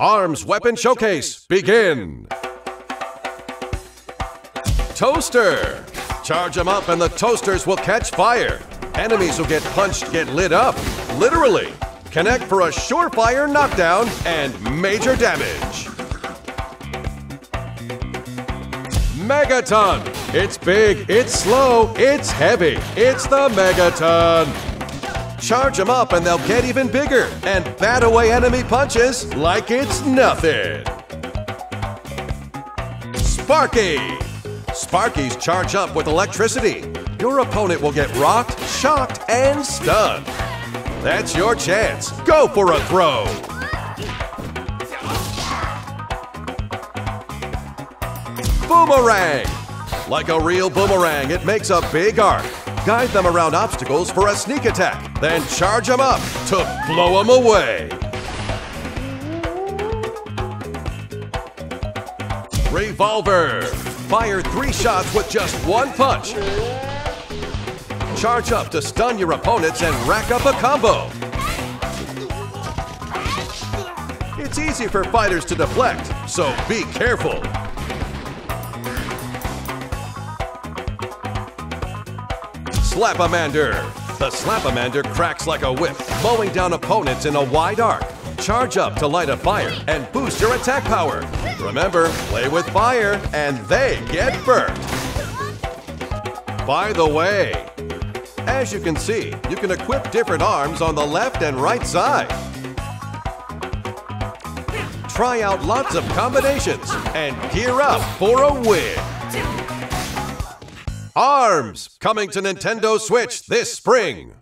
Arms Weapon Showcase, begin! Toaster! Charge them up and the toasters will catch fire. Enemies who get punched get lit up, literally. Connect for a surefire knockdown and major damage. Megaton! It's big, it's slow, it's heavy. It's the Megaton! Charge them up and they'll get even bigger and bat away enemy punches like it's nothing. Sparky! Sparkies charge up with electricity. Your opponent will get rocked, shocked, and stunned. That's your chance. Go for a throw. Boomerang! Like a real boomerang, it makes a big arc. Guide them around obstacles for a sneak attack, then charge them up to blow them away. Revolver! Fire three shots with just one punch. Charge up to stun your opponents and rack up a combo. It's easy for fighters to deflect, so be careful. Slapamander. The Slapamander cracks like a whip, mowing down opponents in a wide arc. Charge up to light a fire and boost your attack power. Remember, play with fire and they get burnt. By the way, as you can see, you can equip different arms on the left and right side. Try out lots of combinations and gear up for a win. ARMS, coming to Nintendo Switch this spring.